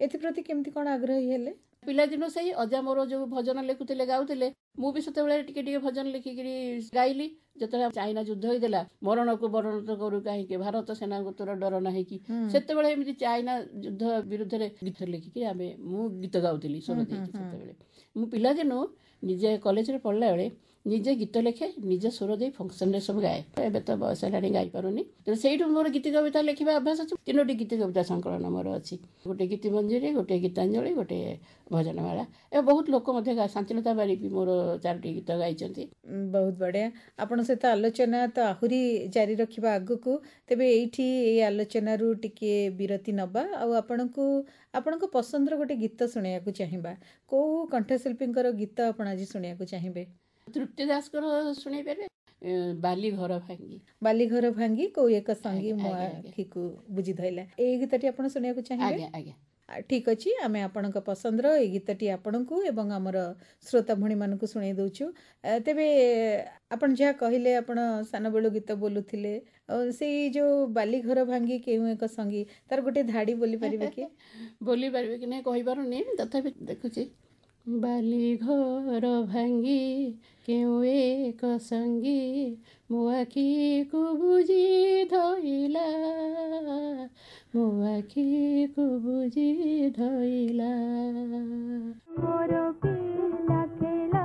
ଏଥିପ୍ରତି କେମିତି କଣ ଆଗ୍ରହୀ ହେଲେ? ପିଲାଦିନୁ ସେଇ ଅଜା ମୋର ଯୋଉ ଭଜନ ଲେଖୁଥିଲେ ଗାଉଥିଲେ ମୁଁ ବି ସେତେବେଳେ ଟିକେ ଟିକେ ଭଜନ ଲେଖିକିରି ଗାଇଲି। ଯେତେବେଳେ ଚାଇନା ଯୁଦ୍ଧ ହେଇଥିଲା ମରଣକୁ ବରଣ ତ କରୁ କାହିଁକି? ଭାରତ ସେନାଙ୍କୁ ତୋର ଡର ନାହିଁ କି? ସେତେବେଳେ ଏମିତି ଚାଇନା ଯୁଦ୍ଧ ବିରୁଦ୍ଧରେ ଗୀତ ଲେଖିକି ଆମେ ମୁଁ ଗୀତ ଗାଉଥିଲି ସ୍ୱର ଦେଇକି ସେତେବେଳେ। ମୁଁ ପିଲାଦିନୁ ନିଜେ କଲେଜରେ ପଢ଼ିଲା ବେଳେ ନିଜେ ଗୀତ ଲେଖେ ନିଜେ ସ୍ୱର ଦେଇ ଫଙ୍କସନରେ ସବୁ ଗାଏ। ଏବେ ତ ବୟସ ହେଲାଣି ଗାଇପାରୁନି ତେଣୁ ସେଇଠୁ ମୋର ଗୀତି କବିତା ଲେଖିବା ଅଭ୍ୟାସ ଅଛି। ତିନୋଟି ଗୀତି କବିତା ସଂକଳନ ମୋର ଅଛି। ଗୋଟେ ଗୀତି ମଞ୍ଜୁରୀ ଗୋଟେ ଗୀତାଞ୍ଜଳି ଗୋଟେ ଭଜନମାଳା। ଏବେ ବହୁତ ଲୋକ ମଧ୍ୟ ଶାନ୍ତିଲତା ବାରିକ ବି ମୋର ଚାରୋଟି ଗୀତ ଗାଇଛନ୍ତି। ବହୁତ ବଢିଆ। ଆପଣଙ୍କ ସହିତ ଆଲୋଚନା ତ ଆହୁରି ଜାରି ରଖିବା ଆଗକୁ ତେବେ ଏଇଠି ଏଇ ଆଲୋଚନାରୁ ଟିକେ ବିରତି ନବା। ଆଉ ଆପଣଙ୍କୁ ଆପଣଙ୍କ ପସନ୍ଦର ଗୋଟେ ଗୀତ ଶୁଣିବାକୁ ଚାହିଁବା। କୋଉ କଣ୍ଠଶିଳ୍ପୀଙ୍କର ଗୀତ ଆପଣ ଆଜି ଶୁଣିବାକୁ ଚାହିଁବେ? ତୃପ୍ତି ଦାସଙ୍କର ଶୁଣେଇ ପାରିବେ ଏ, ବାଲି ଘର ଭାଙ୍ଗି। ବାଲିଘର ଭାଙ୍ଗି କୋଉ ଏକ ସଙ୍ଗୀ ଆଜ୍ଞା, ମୋ ଆଜ୍ଞା, ଆଜ୍ଞା। ଆଖିକୁ ବୁଝି ଧଇଲା। ଏଇ ଗୀତଟି ଆପଣ ଶୁଣିବାକୁ ଚାହିଁବେ? ଆଜ୍ଞା ଆଜ୍ଞା। ଆ, ଠିକ୍ ଅଛି ଆମେ ଆପଣଙ୍କ ପସନ୍ଦର ଏଇ ଗୀତଟି ଆପଣଙ୍କୁ ଏବଂ ଆମର ଶ୍ରୋତା ଭଉଣୀମାନଙ୍କୁ ଶୁଣାଇ ଦେଉଛୁ। ଆ, ତେବେ ଆପଣ ଯାହା କହିଲେ ଆପଣ ସାନବେଳୁ ଗୀତ ବୋଲୁଥିଲେ ଆଉ ସେଇ ଯେଉଁ ବାଲିଘର ଭାଙ୍ଗି କେଉଁ ଏକ ସଙ୍ଗୀ ତାର ଗୋଟେ ଧାଡ଼ି ବୋଲି ପାରିବେ କି? ବୋଲି ପାରିବେ କି ନାହିଁ କହିପାରୁନି ତଥାପି ଦେଖୁଛି। बाली घर भङ्गी केउ एक सङ्गी मोआखी कु बुजि धैला मोआखी कु बुजि धैला मोर पि लाखेला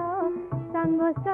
सङ्गोस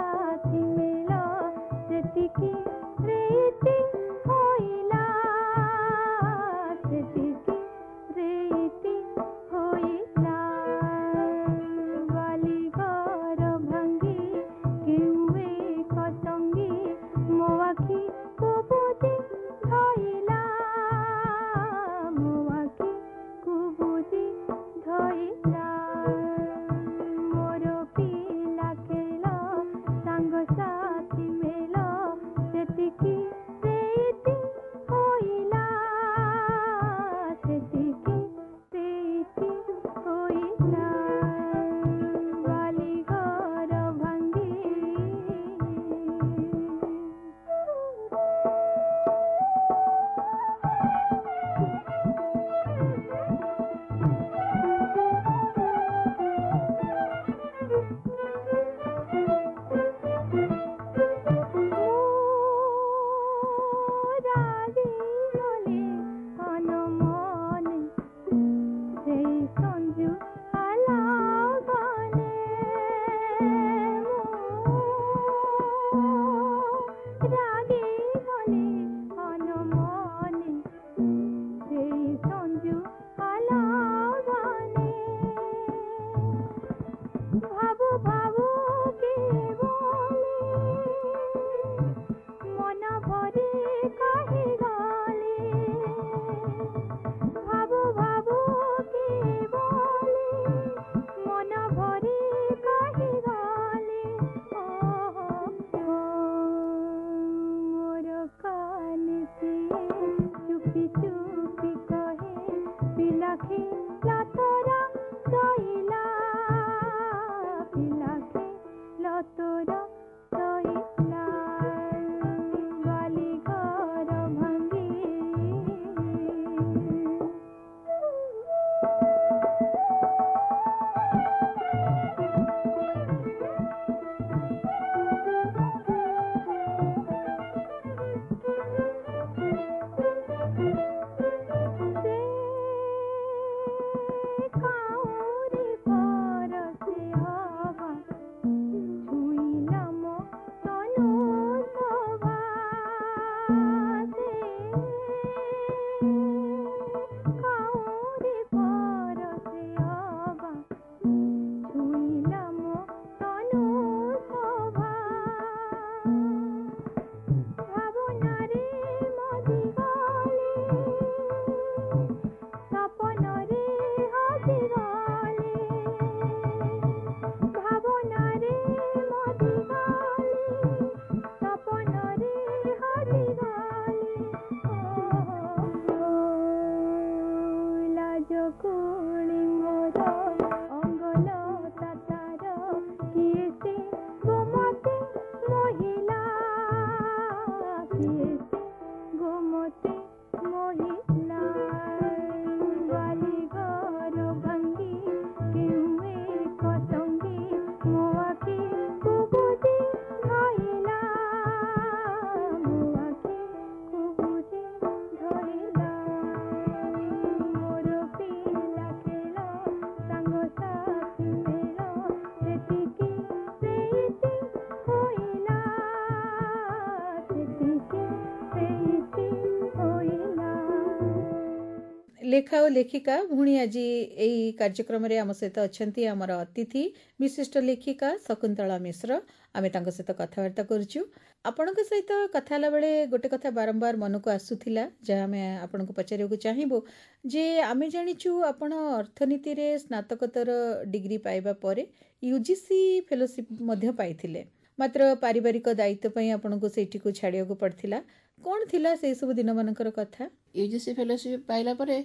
ଲେଖା ଓ ଲେଖିକା ଭଉଣୀ ଆଜି ଏଇ କାର୍ଯ୍ୟକ୍ରମରେ ଆମ ସହିତ ଅଛନ୍ତି ଆମର ଅତିଥି ବିଶିଷ୍ଟ ଲେଖିକା ଶକୁନ୍ତଳା ମିଶ୍ର। ଆମେ ତାଙ୍କ ସହିତ କଥାବାର୍ତ୍ତା କରୁଛୁ। ଆପଣଙ୍କ ସହିତ କଥା ହେଲା ବେଳେ ଗୋଟେ କଥା ବାରମ୍ବାର ମନକୁ ଆସୁଥିଲା ଯାହା ଆମେ ଆପଣଙ୍କୁ ପଚାରିବାକୁ ଚାହିଁବୁ ଯେ ଆମେ ଜାଣିଛୁ ଆପଣ ଅର୍ଥନୀତିରେ ସ୍ନାତକୋତ୍ତର ଡିଗ୍ରୀ ପାଇବା ପରେ ୟୁଜିସି ଫେଲୋସିପ୍ ମଧ୍ୟ ପାଇଥିଲେ। ମାତ୍ର ପାରିବାରିକ ଦାୟିତ୍ୱ ପାଇଁ ଆପଣଙ୍କୁ ସେଇଠିକୁ ଛାଡ଼ିବାକୁ ପଡ଼ିଥିଲା। କ'ଣ ଥିଲା ସେଇ ସବୁ ଦିନମାନଙ୍କର କଥା? ୟୁଜିସି ଫେଲୋସିପ୍ ପାଇଲା ପରେ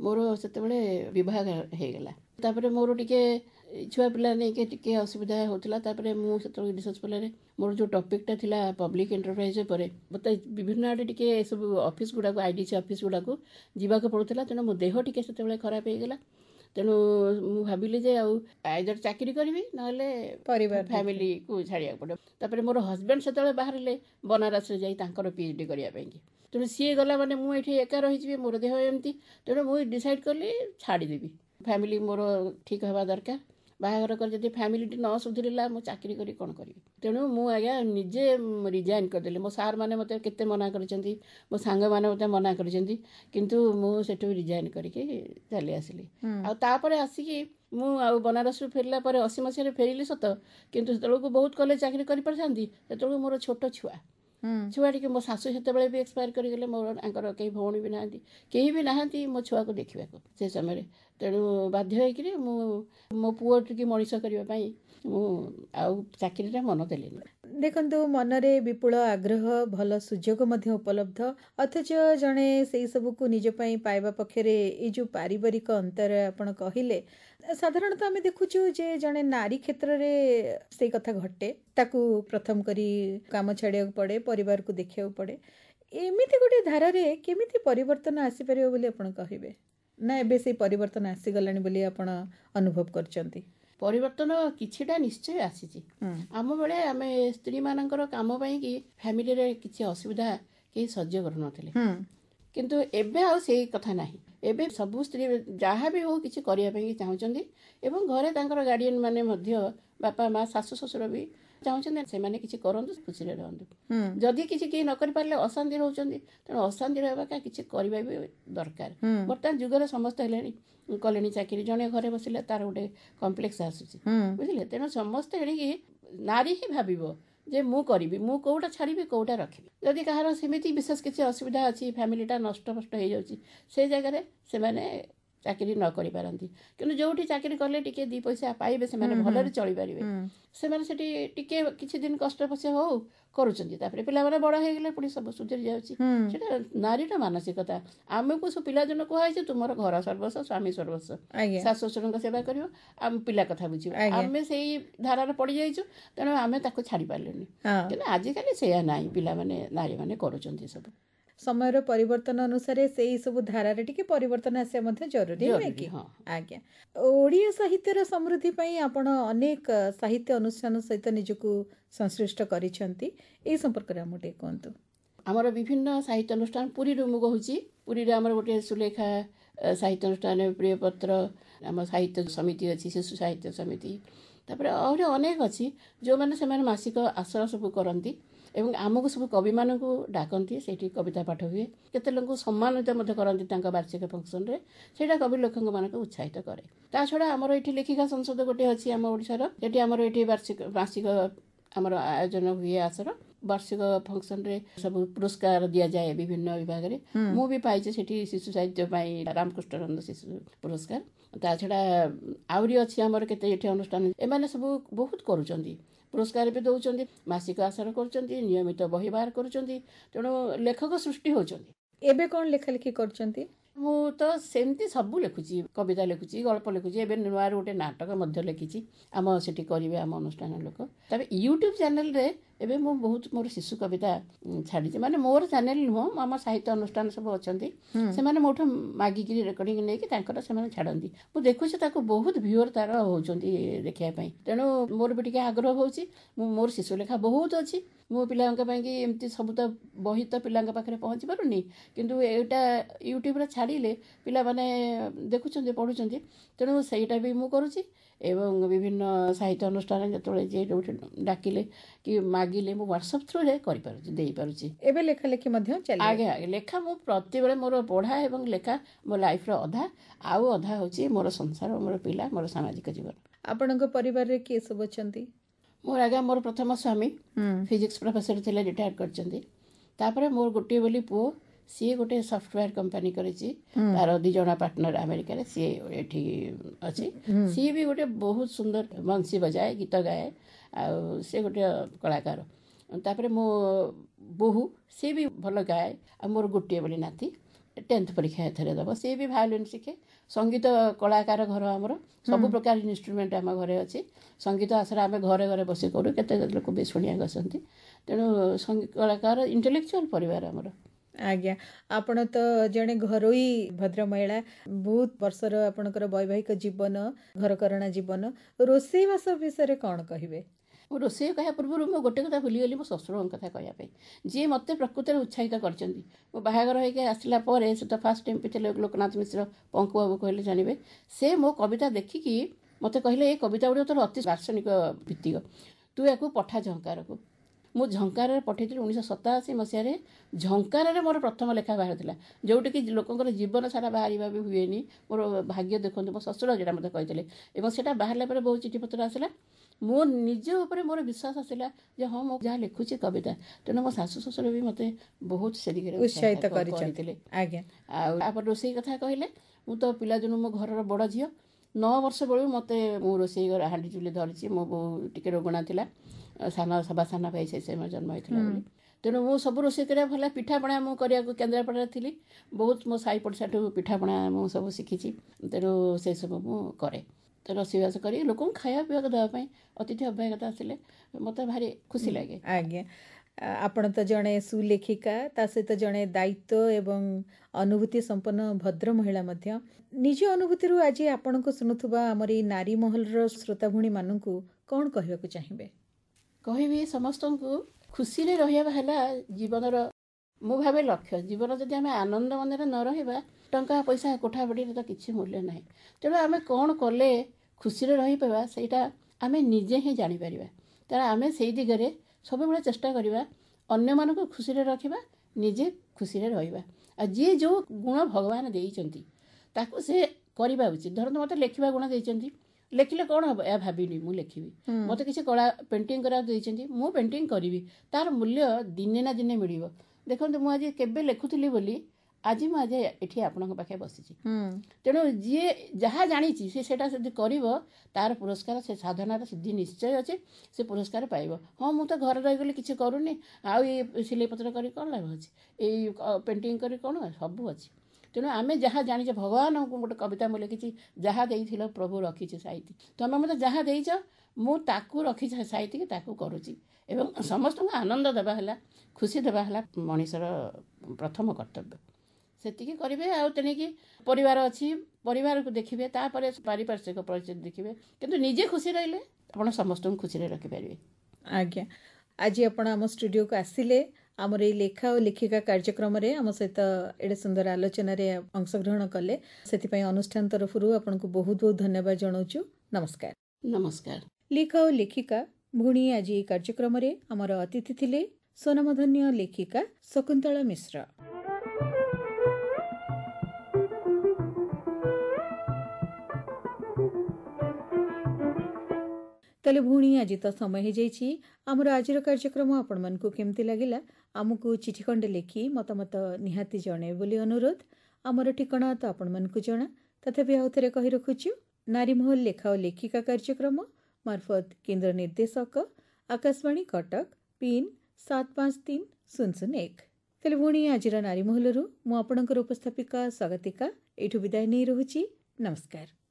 ମୋର ସେତେବେଳେ ବିବାହ ହେଇଗଲା। ତାପରେ ମୋର ଟିକେ ଛୁଆ ପିଲା ନେଇକି ଟିକେ ଅସୁବିଧା ହେଉଥିଲା। ତାପରେ ମୁଁ ସେତେବେଳେ ରିସର୍ଚ୍ଚ କଲାରେ ମୋର ଯେଉଁ ଟପିକ୍ଟା ଥିଲା ପବ୍ଲିକ୍ ଏଣ୍ଟରପ୍ରାଇଜ୍ ଉପରେ ମୋତେ ବିଭିନ୍ନ ଆଡ଼େ ଟିକେ ଏସବୁ ଅଫିସ୍ ଗୁଡ଼ାକୁ ଆଇ ଡି ସି ଅଫିସ୍ ଗୁଡ଼ାକୁ ଯିବାକୁ ପଡ଼ୁଥିଲା। ତେଣୁ ମୋ ଦେହ ଟିକେ ସେତେବେଳେ ଖରାପ ହେଇଗଲା। ତେଣୁ ମୁଁ ଭାବିଲି ଯେ ଆଉ ଆଇଦର ଚାକିରି କରିବି ନହେଲେ ପରିବାର ଫ୍ୟାମିଲିକୁ ଛାଡ଼ିବାକୁ ପଡ଼ିବ। ତାପରେ ମୋର ହଜବେଣ୍ଡ ସେତେବେଳେ ବାହାରିଲେ ବନାରସରେ ଯାଇ ତାଙ୍କର ପି ଏଚ୍ ଡି କରିବା ପାଇଁକି। ତେଣୁ ସିଏ ଗଲା ମାନେ ମୁଁ ଏଠି ଏକା ରହିଯିବି ମୋର ଦେହ ଏମିତି। ତେଣୁ ମୁଁ ଡିସାଇଡ଼୍ କଲି ଛାଡ଼ିଦେବି। ଫ୍ୟାମିଲି ମୋର ଠିକ୍ ହେବା ଦରକାର। ବାହାଘର କରି ଯଦି ଫ୍ୟାମିଲିଟି ନ ସୁଧୁରିଲା ମୁଁ ଚାକିରି କରି କ'ଣ କରିବି? ତେଣୁ ମୁଁ ଆଜ୍ଞା ନିଜେ ରିଜାଇନ୍ କରିଦେଲି। ମୋ ସାର୍ମାନେ ମୋତେ କେତେ ମନା କରିଛନ୍ତି ମୋ ସାଙ୍ଗମାନେ ମୋତେ ମନା କରିଛନ୍ତି କିନ୍ତୁ ମୁଁ ସେଠୁ ରିଜାଇନ୍ କରିକି ଚାଲି ଆସିଲି। ଆଉ ତାପରେ ଆସିକି ମୁଁ ଆଉ ବନାରସରୁ ଫେରିଲା ପରେ ଅଶୀ ମସିହାରେ ଫେରିଲି ସତ କିନ୍ତୁ ସେତେବେଳକୁ ବହୁତ କଲେଜ ଚାକିରି କରିପାରିଥାନ୍ତି ସେତେବେଳକୁ ମୋର ଛୋଟ ଛୁଆ। ଛୁଆ ଟିକେ ମୋ ଶାଶୁ ସେତେବେଳେ ବି ଏକ୍ସପାୟାର କରିଗଲେ ମୋର ତାଙ୍କର କେହି ଭଉଣୀ ବି ନାହାନ୍ତି କେହି ବି ନାହାନ୍ତି ମୋ ଛୁଆକୁ ଦେଖିବାକୁ ସେ ସମୟରେ। ତେଣୁ ବାଧ୍ୟ ହେଇକିରି ମୁଁ ମୋ ପୁଅ ଟିକେ ମଣିଷ କରିବା ପାଇଁ ମୁଁ ଆଉ ଚାକିରିରେ ମନ ଦେଲିନି। ଦେଖନ୍ତୁ ମନରେ ବିପୁଳ ଆଗ୍ରହ ଭଲ ସୁଯୋଗ ମଧ୍ୟ ଉପଲବ୍ଧ। ଅଥଚ ଜଣେ ସେଇ ସବୁକୁ ନିଜ ପାଇଁ ପାଇବା ପକ୍ଷରେ ଏଇ ଯେଉଁ ପାରିବାରିକ ଅନ୍ତର ଆପଣ କହିଲେ ସାଧାରଣତଃ ଆମେ ଦେଖୁଛୁ ଯେ ଜଣେ ନାରୀ କ୍ଷେତ୍ରରେ ସେଇ କଥା ଘଟେ। ତାକୁ ପ୍ରଥମ କରି କାମ ଛାଡ଼ିବାକୁ ପଡ଼େ ପରିବାରକୁ ଦେଖିବାକୁ ପଡ଼େ। ଏମିତି ଗୋଟେ ଧାରାରେ କେମିତି ପରିବର୍ତ୍ତନ ଆସିପାରିବ ବୋଲି ଆପଣ କହିବେ? ନା ଏବେ ସେଇ ପରିବର୍ତ୍ତନ ଆସିଗଲାଣି ବୋଲି ଆପଣ ଅନୁଭବ କରୁଛନ୍ତି? ପରିବର୍ତ୍ତନ କିଛିଟା ନିଶ୍ଚୟ ଆସିଛି। ଆମ ବେଳେ ଆମେ ସ୍ତ୍ରୀମାନଙ୍କର କାମ ପାଇଁକି ଫ୍ୟାମିଲିରେ କିଛି ଅସୁବିଧା କେହି ସହ୍ୟ କରୁନଥିଲେ। କିନ୍ତୁ ଏବେ ଆଉ ସେଇ କଥା ନାହିଁ। ଏବେ ସବୁ ସ୍ତ୍ରୀ ଯାହା ବି ହଉ କିଛି କରିବା ପାଇଁ ଚାହୁଁଛନ୍ତି ଏବଂ ଘରେ ତାଙ୍କର ଗାର୍ଡ଼ିଆନ୍ ମାନେ ମଧ୍ୟ ବାପା ମା ଶାଶୁ ଶ୍ୱଶୁର ବି ଚାହୁଁଛନ୍ତି ସେମାନେ କିଛି କରନ୍ତୁ ଖୁସିରେ ରହନ୍ତୁ। ଯଦି କିଛି କେହି ନ କରିପାରିଲେ ଅଶାନ୍ତି ରହୁଛନ୍ତି ତେଣୁ ଅଶାନ୍ତି ରହିବା କିଛି କରିବା ବି ଦରକାର। ବର୍ତ୍ତମାନ ଯୁଗରେ ସମସ୍ତେ ହେଲେଣି କଲେଣି ଚାକିରି ଜଣେ ଘରେ ବସିଲେ ତାର ଗୋଟେ କମ୍ପ୍ଲେକ୍ସ ଆସୁଛି। ବୁଝିଲେ? ତେଣୁ ସମସ୍ତେ ଏଣିକି ନାରୀ ହିଁ ଭାବିବ ଯେ ମୁଁ କରିବି ମୁଁ କେଉଁଟା ଛାଡ଼ିବି କେଉଁଟା ରଖିବି। ଯଦି କାହାର ସେମିତି ବିଶେଷ କିଛି ଅସୁବିଧା ଅଛି ଫ୍ୟାମିଲିଟା ନଷ୍ଟ ଫଷ୍ଟ ହେଇଯାଉଛି ସେ ଜାଗାରେ ସେମାନେ ଚାକିରି ନ କରିପାରନ୍ତି। କିନ୍ତୁ ଯେଉଁଠି ଚାକିରି କଲେ ଟିକେ ଦୁଇ ପଇସା ପାଇବେ ସେମାନେ ଭଲରେ ଚଳିପାରିବେ। ସେମାନେ ସେଠି ଟିକେ କିଛି ଦିନ କଷ୍ଟ ପଛେ ହଉ କରୁଛନ୍ତି। ତାପରେ ପିଲାମାନେ ବଡ଼ ହେଇଗଲେ ପୁଣି ସବୁ ସୁଧୁରି ଯାଉଛି। ସେଟା ନାରୀର ମାନସିକତା। ଆମକୁ ସବୁ ପିଲାଦିନ କୁହାଯାଇଛି ତୁମର ଘର ସର୍ବସ୍ୱ ସ୍ୱାମୀ ସର୍ବସ୍ୱ। ଆଜ୍ଞା। ଶାଶୁ ଶ୍ୱଶୁରଙ୍କ ସେବା କରିବ ଆମ ପିଲା କଥା ବୁଝିବ। ଆମେ ସେଇ ଧାରାରେ ପଡ଼ିଯାଇଛୁ ତେଣୁ ଆମେ ତାକୁ ଛାଡ଼ି ପାରିଲୁନି ହଁ। କିନ୍ତୁ ଆଜିକାଲି ସେଇଆ ନାହିଁ। ପିଲାମାନେ ନାରୀମାନେ କରୁଛନ୍ତି ସବୁ। ସମୟର ପରିବର୍ତ୍ତନ ଅନୁସାରେ ସେଇ ସବୁ ଧାରାରେ ଟିକେ ପରିବର୍ତ୍ତନ ଆସିବା ମଧ୍ୟ ଜରୁରୀ ନୁହେଁ କି? ଆଜ୍ଞା। ଓଡ଼ିଆ ସାହିତ୍ୟର ସମୃଦ୍ଧି ପାଇଁ ଆପଣ ଅନେକ ସାହିତ୍ୟ ଅନୁଷ୍ଠାନ ସହିତ ନିଜକୁ ସଂଶ୍ଳିଷ୍ଟ କରିଛନ୍ତି। ଏଇ ସମ୍ପର୍କରେ ଆମକୁ ଟିକେ କୁହନ୍ତୁ। ଆମର ବିଭିନ୍ନ ସାହିତ୍ୟ ଅନୁଷ୍ଠାନ ପୁରୀରୁ ମୁଁ କହୁଛି। ପୁରୀରେ ଆମର ଗୋଟେ ସୁଲେଖା ସାହିତ୍ୟ ଅନୁଷ୍ଠାନ ପ୍ରିୟପତ୍ର ଆମ ସାହିତ୍ୟ ସମିତି ଅଛି ଶିଶୁ ସାହିତ୍ୟ ସମିତି। ତାପରେ ଆହୁରି ଅନେକ ଅଛି ଯେଉଁମାନେ ସେମାନେ ମାସିକ ଆଶ୍ରୟ ସବୁ କରନ୍ତି। ଏବଂ ଆମକୁ ସବୁ କବିମାନଙ୍କୁ ଡାକନ୍ତି ସେଇଠି କବିତା ପାଠ ହୁଏ। କେତେ ଲୋକଙ୍କୁ ସମ୍ମାନିତ ମଧ୍ୟ କରନ୍ତି ତାଙ୍କ ବାର୍ଷିକ ଫଙ୍କସନରେ। ସେଇଟା କବି ଲୋକଙ୍କମାନଙ୍କୁ ଉତ୍ସାହିତ କରେ। ତା ଛଡ଼ା ଆମର ଏଠି ଲେଖିକା ସଂସଦ ଗୋଟେ ଅଛି ଆମ ଓଡ଼ିଶାର। ସେଠି ଆମର ଏଠି ବାର୍ଷିକ ମାସିକ ଆମର ଆୟୋଜନ ହୁଏ ଆସର। ବାର୍ଷିକ ଫଙ୍କସନରେ ସବୁ ପୁରସ୍କାର ଦିଆଯାଏ ବିଭିନ୍ନ ବିଭାଗରେ। ମୁଁ ବି ପାଇଛି ସେଠି ଶିଶୁ ସାହିତ୍ୟ ପାଇଁ ରାମକୃଷ୍ଣନନ୍ଦ ଶିଶୁ ପୁରସ୍କାର। ତା ଛଡ଼ା ଆହୁରି ଅଛି ଆମର କେତେ ଏଠି ଅନୁଷ୍ଠାନ। ଏମାନେ ସବୁ ବହୁତ କରୁଛନ୍ତି। ପୁରସ୍କାର ବି ଦେଉଛନ୍ତି ମାସିକ ଆସର କରୁଛନ୍ତି ନିୟମିତ ବହି ବାହାର କରୁଛନ୍ତି ତେଣୁ ଲେଖକ ସୃଷ୍ଟି ହେଉଛନ୍ତି ଏବେ କ'ଣ ଲେଖାଲେଖି କରୁଛନ୍ତି ମୁଁ ତ ସେମିତି ସବୁ ଲେଖୁଛି କବିତା ଲେଖୁଛି ଗଳ୍ପ ଲେଖୁଛି ଏବେ ନୂଆରେ ଗୋଟେ ନାଟକ ମଧ୍ୟ ଲେଖିଛି ଆମ ସେଠି କରିବେ ଆମ ଅନୁଷ୍ଠାନ ଲୋକ। ତାପରେ ୟୁଟ୍ୟୁବ୍ ଚ୍ୟାନେଲରେ ଏବେ ମୁଁ ବହୁତ ମୋର ଶିଶୁ କବିତା ଉଁ, ଛାଡ଼ିଛି। ମାନେ ମୋର ଚ୍ୟାନେଲ ନୁହଁ ଆମ ସାହିତ୍ୟ ଅନୁଷ୍ଠାନ ସବୁ ଅଛନ୍ତି। ସେମାନେ ମୋଠୁ ମାଗିକିରି ରେକର୍ଡ଼ିଂ ନେଇକି ତାଙ୍କର ସେମାନେ ଛାଡ଼ନ୍ତି। ମୁଁ ଦେଖୁଛି ତାକୁ ବହୁତ ଭିଓର ତାର ହେଉଛନ୍ତି ଦେଖିବା ପାଇଁ। ତେଣୁ ମୋର ବି ଟିକେ ଆଗ୍ରହ ହେଉଛି। ମୁଁ ମୋର ଶିଶୁ ଲେଖା ବହୁତ ଅଛି। ମୋ ପିଲାଙ୍କ ପାଇଁକି ଏମିତି ସବୁ ତ ବହି ତ ପିଲାଙ୍କ ପାଖରେ ପହଞ୍ଚି ପାରୁନି। କିନ୍ତୁ ଏଇଟା ୟୁଟ୍ୟୁବରେ ଛାଡ଼ିଲେ ପିଲାମାନେ ଦେଖୁଛନ୍ତି ପଢ଼ୁଛନ୍ତି। ତେଣୁ ସେଇଟା ବି ମୁଁ କରୁଛି। ଏବଂ ବିଭିନ୍ନ ସାହିତ୍ୟ ଅନୁଷ୍ଠାନ ଯେତେବେଳେ ଯିଏ ଯୋଉଠି ଡାକିଲେ କି ମାଗି ମାଗିଲେ ମୁଁ ହ୍ୱାଟ୍ସଆପ୍ ଥ୍ରୁରେ କରିପାରୁଛି ଦେଇପାରୁଛି ଏବେ ଲେଖା ଲେଖି ମଧ୍ୟ ଚାଲିବ। ଆଜ୍ଞା ଆଜ୍ଞା। ଲେଖା ମୁଁ ପ୍ରତିବେଳେ ମୋର ପଢ଼ା ଏବଂ ଲେଖା ମୋ ଲାଇଫ୍ର ଅଧା ଆଉ ଅଧା ହେଉଛି ମୋର ସଂସାର ମୋର ପିଲା ମୋର ସାମାଜିକ ଜୀବନ। ଆପଣଙ୍କ ପରିବାରରେ କିଏ ସବୁ ଅଛନ୍ତି? ମୋର ଆଜ୍ଞା ମୋର ପ୍ରଥମ ସ୍ୱାମୀ ହୁଁ। ଫିଜିକ୍ସ ପ୍ରଫେସର ଥିଲେ ରିଟାୟାର୍ଡ କରିଛନ୍ତି। ତାପରେ ମୋର ଗୋଟିଏ ବୋଲି ପୁଅ ସିଏ ଗୋଟେ ସଫ୍ଟୱେୟାର କମ୍ପାନୀ କରିଛି। ତାର ଦି ଜଣ ପାର୍ଟନର ଆମେରିକାରେ ସିଏ ଏଠି ଅଛି। ସିଏ ବି ଗୋଟେ ବହୁତ ସୁନ୍ଦର ବଂଶୀ ବଜାଏ ଗୀତ ଗାଏ ଆଉ ସେ ଗୋଟେ କଳାକାର। ତାପରେ ମୋ ବୋହୂ ସିଏ ବି ଭଲ ଗାଏ ଆଉ ମୋର ଗୋଟିଏ ବୋଲି ନାତି ଟେନ୍ଥ ପରୀକ୍ଷା ଏଥରେ ଦେବ। ସିଏ ବି ଭାୟୋଲିନ୍ ଶିଖେ ସଙ୍ଗୀତ କଳାକାର ଘର ଆମର ସବୁ ପ୍ରକାର ଇନଷ୍ଟ୍ରୁମେଣ୍ଟ ଆମ ଘରେ ଅଛି। ସଙ୍ଗୀତ ଆସରେ ଆମେ ଘରେ ଘରେ ବସି କରୁ କେତେ ଲୋକ ବି ଶୁଣିବାକୁ ଆସନ୍ତି। ତେଣୁ ସଙ୍ଗୀତ କଳାକାର ଇଣ୍ଟେଲେକ୍ଚୁଆଲ ପରିବାର ଆମର। ଆଜ୍ଞା। ଆପଣ ତ ଜଣେ ଘରୋଇ ଭଦ୍ର ମହିଳା ବହୁତ ବର୍ଷର ଆପଣଙ୍କର ବୈବାହିକ ଜୀବନ ଘରକରଣା ଜୀବନ ରୋଷେଇବାସ ବିଷୟରେ କ'ଣ କହିବେ? ମୁଁ ରୋଷେଇ କହିବା ପୂର୍ବରୁ ମୁଁ ଗୋଟେ କଥା ଭୁଲିଗଲି ମୋ ଶ୍ୱଶୁରଙ୍କ କଥା କହିବା ପାଇଁ। ଯିଏ ମୋତେ ପ୍ରକୃତରେ ଉତ୍ସାହିତ କରିଛନ୍ତି। ମୋ ବାହାଘର ହେଇକି ଆସିଲା ପରେ ସେ ତ ଫାଷ୍ଟ ଏମ୍ ପି ଥିଲେ ଲୋକନାଥ ମିଶ୍ର ପଙ୍କୁ ବାବୁ କହିଲେ ଜାଣିବେ। ସେ ମୋ କବିତା ଦେଖିକି ମୋତେ କହିଲେ ଏ କବିତା ଗୁଡ଼ିକ ତୋର ଅତି ଦାର୍ଶନିକ ଭିତ୍ତିକ। ତୁ ୟାକୁ ପଠା ଝଙ୍କାରକୁ ମୁଁ ଝଙ୍କାରରେ ପଠାଇଥିଲି ଉଣେଇଶହ ସତାଅଶୀ ମସିହାରେ। ଝଙ୍କାରରେ ମୋର ପ୍ରଥମ ଲେଖା ବାହାରିଥିଲା ଯେଉଁଠିକି ଲୋକଙ୍କର ଜୀବନ ସାରା ବାହାରିବା ବି ହୁଏନି। ମୋର ଭାଗ୍ୟ ଦେଖନ୍ତୁ ମୋ ଶ୍ୱଶୁର ଯେଉଁଟା ମୋତେ କହିଥିଲେ। ଏବଂ ସେଇଟା ବାହାରିଲା ପରେ ବହୁତ ଚିଠିପତ୍ର ଆସିଲା। ମୋ ନିଜ ଉପରେ ମୋର ବିଶ୍ୱାସ ଆସିଲା ଯେ ହଁ ମୁଁ ଯାହା ଲେଖୁଛି କବିତା। ତେଣୁ ମୋ ଶାଶୁ ଶ୍ୱଶୁର ବି ମୋତେ ବହୁତ ସେ ଦିଗରେ ଉତ୍ସାହିତ କ- କରିଛନ୍ତି। କରିଥିଲେ। ଆଜ୍ଞା। ଆଉ ତାପରେ ରୋଷେଇ କଥା କହିଲେ ମୁଁ ତ ପିଲାଦିନୁ ମୋ ଘରର ବଡ଼ ଝିଅ। ନଅ ବର୍ଷ ବେଳୁ ମୋତେ ମୁଁ ରୋଷେଇ ଘର ହାଣ୍ଡି ଚୁଲି ଧରିଛି। ମୋ ବୋଉ ଟିକେ ରୋଗଣା ଥିଲା। ଆଉ ସାନ ସବା ସାନ ଭାଇ ସେ ସମୟ ଜନ୍ମ ହେଇଥିଲା ବୋଲି। ତେଣୁ ମୁଁ ସବୁ ରୋଷେଇ କରିବା ଭଲ ପିଠାପଣା ମୁଁ କରିବାକୁ କେନ୍ଦ୍ରାପଡ଼ାରେ ଥିଲି। ବହୁତ ମୋ ସାହି ପଡ଼ିଶାଠୁ ପିଠାପଣା ମୁଁ ସବୁ ଶିଖିଛି। ତେଣୁ ସେସବୁ ମୁଁ କରେ। ତ ରୋଷେଇବାସ କରି ଲୋକଙ୍କୁ ଖାଇବା ପିଇବାକୁ ଦେବା ପାଇଁ ଅତିଥି ଅଭ୍ୟାଗତ ଆସିଲେ ମୋତେ ଭାରି ଖୁସି ଲାଗେ। ଆଜ୍ଞା। ଆପଣ ତ ଜଣେ ସୁଲେଖିକା ତା ସହିତ ଜଣେ ଦାୟିତ୍ୱ ଏବଂ ଅନୁଭୂତି ସମ୍ପନ୍ନ ଭଦ୍ର ମହିଳା ମଧ୍ୟ। ନିଜ ଅନୁଭୂତିରୁ ଆଜି ଆପଣଙ୍କୁ ଶୁଣୁଥିବା ଆମର ଏଇ ନାରୀ ମହଲର ଶ୍ରୋତାଭୂଣୀମାନଙ୍କୁ କ'ଣ କହିବାକୁ ଚାହିଁବେ? କହିବି ସମସ୍ତଙ୍କୁ ଖୁସିରେ ରହିବା ହେଲା ଜୀବନର ମୁଁ ଭାବେ ଲକ୍ଷ୍ୟ। ଜୀବନ ଯଦି ଆମେ ଆନନ୍ଦ ମନରେ ନ ରହିବା ଟଙ୍କା ପଇସା କୋଠା ବାଡ଼ିରେ ତ କିଛି ମୂଲ୍ୟ ନାହିଁ। ତେଣୁ ଆମେ କ'ଣ କଲେ ଖୁସିରେ ରହିପାରିବା ସେଇଟା ଆମେ ନିଜେ ହିଁ ଜାଣିପାରିବା। ତେଣୁ ଆମେ ସେଇ ଦିଗରେ ସବୁବେଳେ ଚେଷ୍ଟା କରିବା ଅନ୍ୟମାନଙ୍କୁ ଖୁସିରେ ରଖିବା ନିଜେ ଖୁସିରେ ରହିବା। ଆଉ ଯିଏ ଯେଉଁ ଗୁଣ ଭଗବାନ ଦେଇଛନ୍ତି ତାକୁ ସେ କରିବା ଉଚିତ। ଧରନ୍ତୁ ମୋତେ ଲେଖିବା ଗୁଣ ଦେଇଛନ୍ତି। ଲେଖିଲେ କ'ଣ ହେବ? ଏହା ଭାବିନି ମୁଁ ଲେଖିବି। ମୋତେ କିଛି କଳା ପେଣ୍ଟିଂ କରିବାକୁ ଦେଇଛନ୍ତି ମୁଁ ପେଣ୍ଟିଂ କରିବି। ତାର ମୂଲ୍ୟ ଦିନେ ନା ଦିନେ ମିଳିବ। ଦେଖନ୍ତୁ ମୁଁ ଆଜି କେବେ ଲେଖୁଥିଲି ବୋଲି ଆଜି ମୁଁ ଆଜି ଏଠି ଆପଣଙ୍କ ପାଖେ ବସିଛି। ତେଣୁ ଯିଏ ଯାହା ଜାଣିଛି ସେ ସେଇଟା ଯଦି କରିବ ତାର ପୁରସ୍କାର ସେ ସାଧନାର ସିଦ୍ଧି ନିଶ୍ଚୟ ଅଛି ସେ ପୁରସ୍କାର ପାଇବ। ହଁ ମୁଁ ତ ଘରେ ରହିଗଲି କିଛି କରୁନି ଆଉ ଏଇ ସିଲେଇ ପତ୍ର କରି କ'ଣ ଲାଭ ଅଛି? ଏଇ ପେଣ୍ଟିଂ କରି କ'ଣ ସବୁ ଅଛି? ତେଣୁ ଆମେ ଯାହା ଜାଣିଛେ ଭଗବାନଙ୍କୁ ଗୋଟେ କବିତା ମୁଁ ଲେଖିଛି ଯାହା ଦେଇଥିଲ ପ୍ରଭୁ ରଖିଛି ସାଇତି ତମେ ମୋତେ ଯାହା ଦେଇଛ ମୁଁ ତାକୁ ରଖିଛି ସାଇତିକି ତାକୁ କରୁଛି। ଏବଂ ସମସ୍ତଙ୍କୁ ଆନନ୍ଦ ଦେବା ହେଲା ଖୁସି ଦେବା ହେଲା ମଣିଷର ପ୍ରଥମ କର୍ତ୍ତବ୍ୟ। ସେତିକି କରିବେ ଆଉ ତେଣିକି ପରିବାର ଅଛି ପରିବାରକୁ ଦେଖିବେ ତାପରେ ପାରିପାର୍ଶ୍ୱିକ ପରିସ୍ଥିତି ଦେଖିବେ। କିନ୍ତୁ ନିଜେ ଖୁସି ରହିଲେ ଆପଣ ସମସ୍ତଙ୍କୁ ଖୁସିରେ ରଖିପାରିବେ। ଆଜ୍ଞା। ଆଜି ଆପଣ ଆମ ଷ୍ଟୁଡ଼ିଓକୁ ଆସିଲେ। ଆମର ଏଇ ଲେଖା ଓ ଲେଖିକା କାର୍ଯ୍ୟକ୍ରମରେ ଆମ ସହିତ ଏଡ଼େ ସୁନ୍ଦର ଆଲୋଚନାରେ ଅଂଶଗ୍ରହଣ କଲେ। ସେଥିପାଇଁ ଅନୁଷ୍ଠାନ ତରଫରୁ ଆପଣଙ୍କୁ ବହୁତ ବହୁତ ଧନ୍ୟବାଦ ଜଣାଉଛୁ। ନମସ୍କାର। ନମସ୍କାର। ଲେଖା ଓ ଲେଖିକା ଭୁଣୀ ଆଜି ଏହି କାର୍ଯ୍ୟକ୍ରମରେ ଆମର ଅତିଥି ଥିଲେ। ସ୍ୱନାମଧନ୍ୟ ଲେଖିକା ଶକୁନ୍ତଳା ମିଶ୍ର। ତାହେଲେ ଭଉଣୀ ଆଜି ତ ସମୟ ହେଇଯାଇଛି। ଆମର ଆଜିର କାର୍ଯ୍ୟକ୍ରମ ଆପଣମାନଙ୍କୁ କେମିତି ଲାଗିଲା ଆମକୁ ଚିଠି ଖଣ୍ଡେ ଲେଖି ମତାମତ ନିହାତି ଜଣାଇବେ ବୋଲି ଅନୁରୋଧ। ଆମର ଠିକଣା ତ ଆପଣମାନଙ୍କୁ ଜଣା। ତଥାପି ଆଉ ଥରେ କହି ରଖୁଛୁ ନାରୀମହଲ ଲେଖା ଓ ଲେଖିକା କାର୍ଯ୍ୟକ୍ରମ ମାର୍ଫତ କେନ୍ଦ୍ର ନିର୍ଦ୍ଦେଶକ ଆକାଶବାଣୀ କଟକ ପିନ୍ ସାତ ପାଞ୍ଚ ତିନି ଶୂନ ଶୂନ ଏକ। ତାହେଲେ ଭଉଣୀ ଆଜିର ନାରୀମହଲରୁ ମୁଁ ଆପଣଙ୍କର ଉପସ୍ଥାପିକା ସ୍ୱାଗତିକା ଏଇଠୁ ବିଦାୟ ନେଇ ରହୁଛି। ନମସ୍କାର।